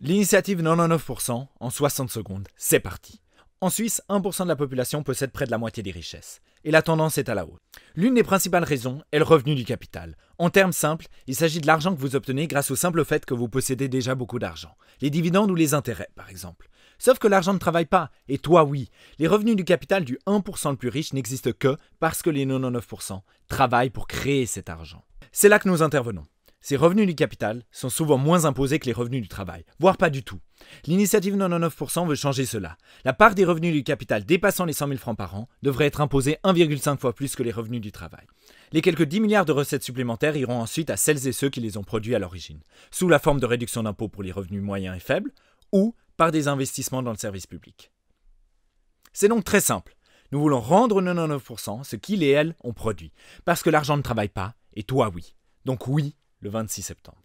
L'initiative 99% en 60 secondes, c'est parti. En Suisse, 1% de la population possède près de la moitié des richesses, et la tendance est à la hausse. L'une des principales raisons est le revenu du capital. En termes simples, il s'agit de l'argent que vous obtenez grâce au simple fait que vous possédez déjà beaucoup d'argent. Les dividendes ou les intérêts, par exemple. Sauf que l'argent ne travaille pas, et toi oui. Les revenus du capital du 1% le plus riche n'existent que parce que les 99% travaillent pour créer cet argent. C'est là que nous intervenons. Ces revenus du capital sont souvent moins imposés que les revenus du travail, voire pas du tout. L'initiative 99% veut changer cela. La part des revenus du capital dépassant les 100 000 francs par an devrait être imposée 1,5 fois plus que les revenus du travail. Les quelques 10 milliards de recettes supplémentaires iront ensuite à celles et ceux qui les ont produits à l'origine, sous la forme de réduction d'impôts pour les revenus moyens et faibles, ou par des investissements dans le service public. C'est donc très simple. Nous voulons rendre aux 99% ce qu'ils et elles ont produit, parce que l'argent ne travaille pas, et toi oui. Donc oui, le 26 septembre.